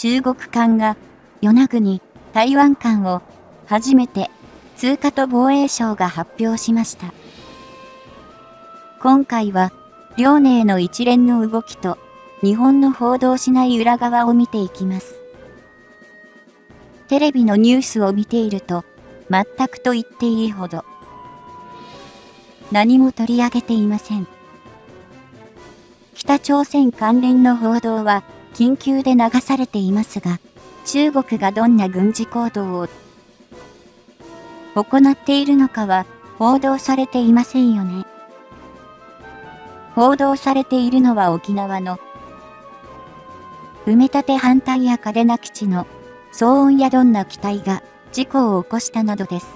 中国艦が与那国、台湾艦を初めて通過と防衛省が発表しました。今回は、遼寧の一連の動きと日本の報道しない裏側を見ていきます。テレビのニュースを見ていると、全くと言っていいほど、何も取り上げていません。北朝鮮関連の報道は緊急で流されていますが、中国がどんな軍事行動を行っているのかは報道されていませんよね。報道されているのは沖縄の埋め立て反対や嘉手納基地の騒音やどんな機体が事故を起こしたなどです。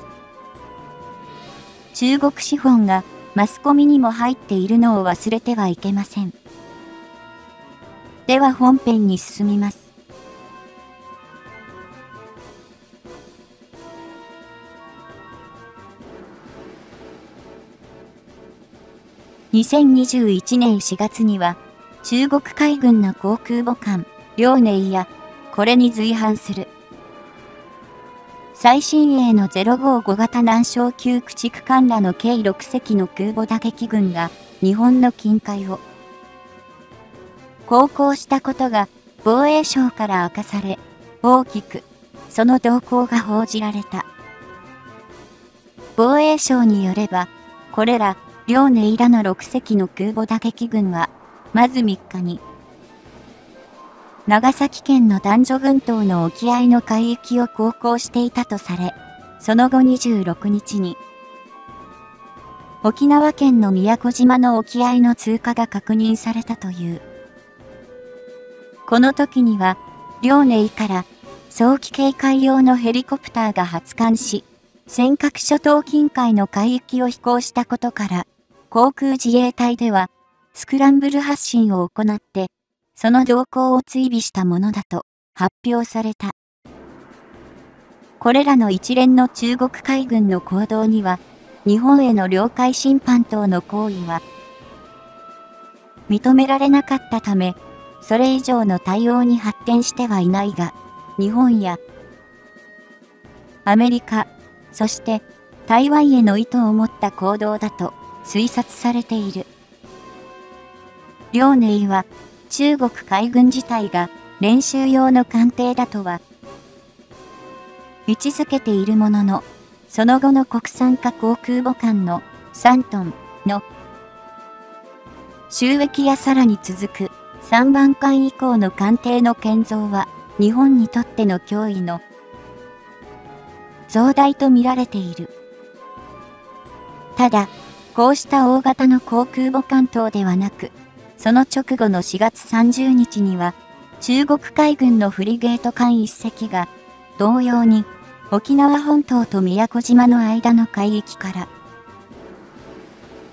中国資本がマスコミにも入っているのを忘れてはいけません。では本編に進みます。2021年4月には、中国海軍の航空母艦、遼寧や、これに随伴する。最新鋭の055型南小級駆逐艦らの計6隻の空母打撃群が日本の近海を航行したことが防衛省から明かされ、大きくその動向が報じられた。防衛省によれば、これら遼寧らの6隻の空母打撃群は、まず3日に、長崎県の男女群島の沖合の海域を航行していたとされ、その後26日に、沖縄県の宮古島の沖合の通過が確認されたという。この時には、遼寧から早期警戒用のヘリコプターが発艦し、尖閣諸島近海の海域を飛行したことから、航空自衛隊では、スクランブル発進を行って、その動向を追尾したものだと発表された。これらの一連の中国海軍の行動には、日本への領海侵犯等の行為は、認められなかったため、それ以上の対応に発展してはいないが、日本やアメリカ、そして台湾への意図を持った行動だと推察されている。遼寧は中国海軍自体が練習用の艦艇だとは位置づけているものの、その後の国産化航空母艦の3トンの収益やさらに続く3番艦以降の艦艇の建造は日本にとっての脅威の増大と見られている。ただ、こうした大型の航空母艦等ではなく、その直後の4月30日には、中国海軍のフリゲート艦1隻が、同様に沖縄本島と宮古島の間の海域から、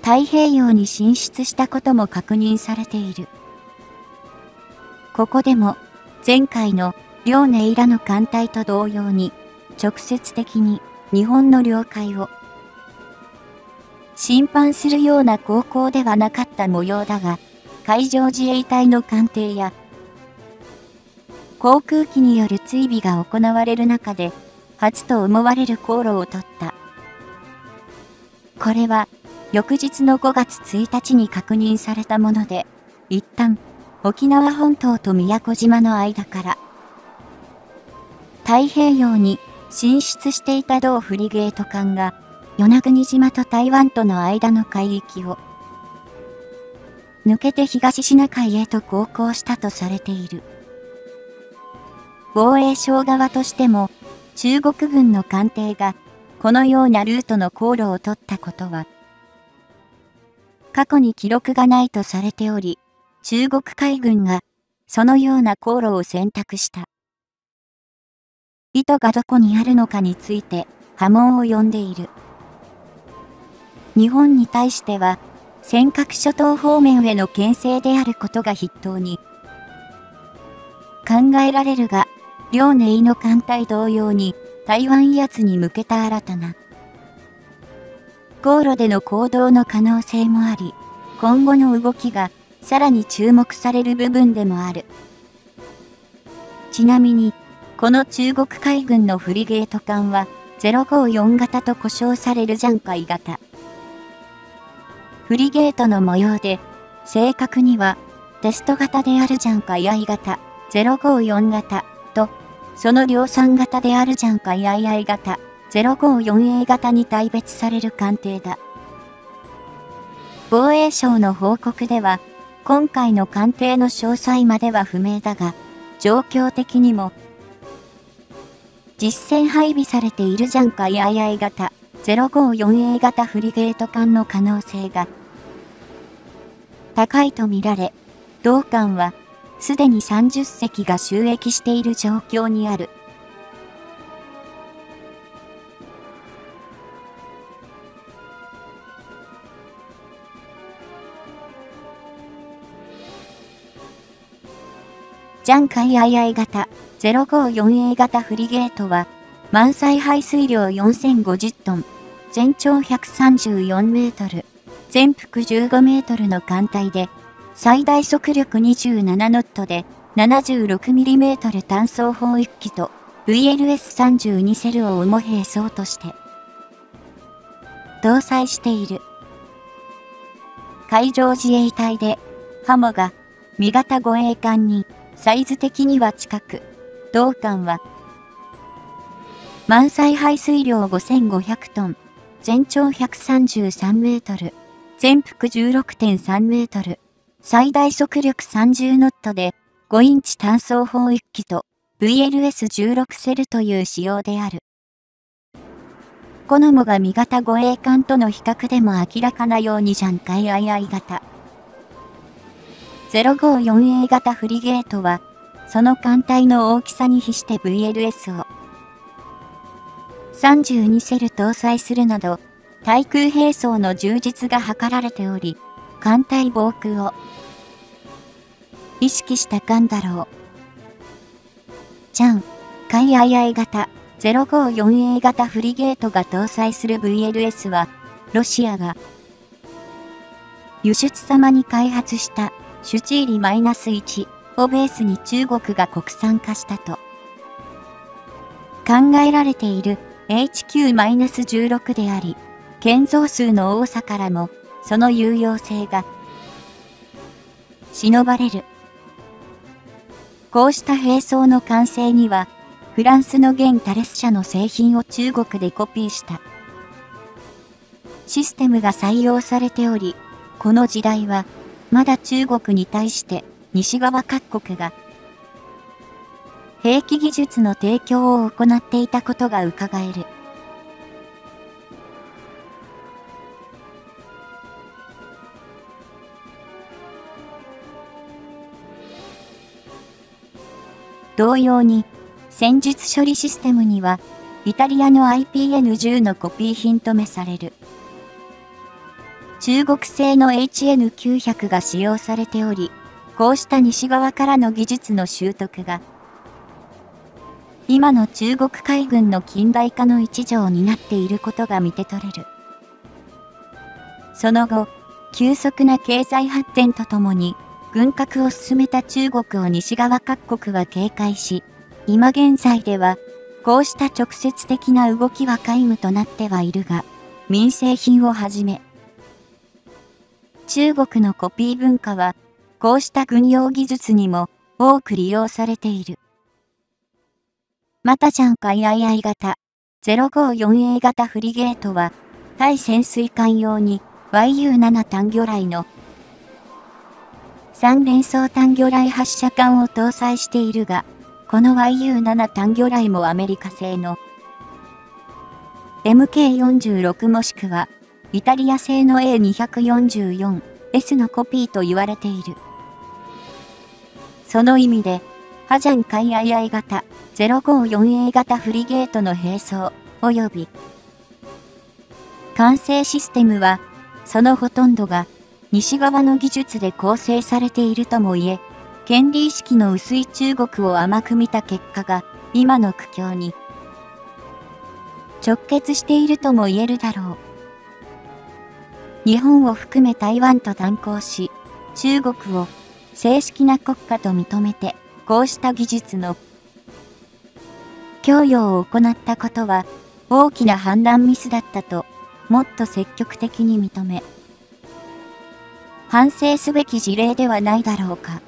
太平洋に進出したことも確認されている。ここでも、前回の遼寧らの艦隊と同様に、直接的に日本の領海を侵犯するような航行ではなかった模様だが、海上自衛隊の艦艇や、航空機による追尾が行われる中で、初と思われる航路を取った。これは、翌日の5月1日に確認されたもので、一旦、沖縄本島と宮古島の間から、太平洋に進出していた同フリゲート艦が、与那国島と台湾との間の海域を、抜けて東シナ海へと航行したとされている。防衛省側としても、中国軍の艦艇が、このようなルートの航路を取ったことは、過去に記録がないとされており、中国海軍が、そのような航路を選択した。意図がどこにあるのかについて波紋を呼んでいる。日本に対しては、尖閣諸島方面への牽制であることが筆頭に考えられるが、遼寧の艦隊同様に台湾威圧に向けた新たな航路での行動の可能性もあり、今後の動きがさらに注目される部分でもある。ちなみに、この中国海軍のフリゲート艦は、054型と呼称されるジャンカイ型。フリゲートの模様で、正確には、テスト型であるジャンカイ I 型、054型と、その量産型であるジャンカイ II 型、054A 型に大別される艦艇だ。防衛省の報告では、今回の艦艇の詳細までは不明だが、状況的にも、実戦配備されているジャンカ II 型 054A 型フリゲート艦の可能性が高いとみられ、同艦はすでに30隻が収益している状況にある。ジャンカイ II 型 054A 型フリゲートは、満載排水量4050トン、全長134メートル、全幅15メートルの艦隊で、最大速力27ノットで 76mm 単装砲1機と VLS32 セルを重兵装として搭載している。海上自衛隊でハモが味型護衛艦にサイズ的には近く、同艦は満載排水量5500トン、全長133メートル、全幅16.3メートル、最大速力30ノットで5インチ単装砲1機と VLS16 セルという仕様である。コノモが味型護衛艦との比較でも明らかなようにジャンカイ II 型。054A 型フリゲートは、その艦隊の大きさに比して VLS を32セル搭載するなど、対空兵装の充実が図られており、艦隊防空を意識した艦だろう。ジャン、海 II 型 054A 型フリゲートが搭載する VLS は、ロシアが輸出様に開発したシュチーリ -1 をベースに中国が国産化したと。考えられている。HQ-16 であり、建造数の多さからもその有用性が忍ばれる。こうした兵装の完成には、フランスの現タレス社の製品を中国でコピーした。システムが採用されており、この時代は、まだ中国に対して西側各国が兵器技術の提供を行っていたことが伺える。同様に、戦術処理システムには、イタリアの IPN10 のコピー品とめされる。中国製の HN900 が使用されており、こうした西側からの技術の習得が、今の中国海軍の近代化の一助になっていることが見て取れる。その後、急速な経済発展とともに、軍拡を進めた中国を西側各国は警戒し、今現在では、こうした直接的な動きは皆無となってはいるが、民生品をはじめ、中国のコピー文化は、こうした軍用技術にも多く利用されている。またジャンカ II 型 054A 型フリゲートは、対潜水艦用に YU7 単魚雷の3連装単魚雷発射管を搭載しているが、この YU7 単魚雷もアメリカ製の MK46 もしくはイタリア製の A244S のコピーと言われている。その意味で、ハジャン海 II 型 054A 型フリゲートの並走及び完成システムは、そのほとんどが西側の技術で構成されているとも言え、権利意識の薄い中国を甘く見た結果が、今の苦境に直結しているとも言えるだろう。日本を含め台湾と断交し、中国を正式な国家と認めて、こうした技術の供与を行ったことは大きな判断ミスだったと、もっと積極的に認め、反省すべき事例ではないだろうか。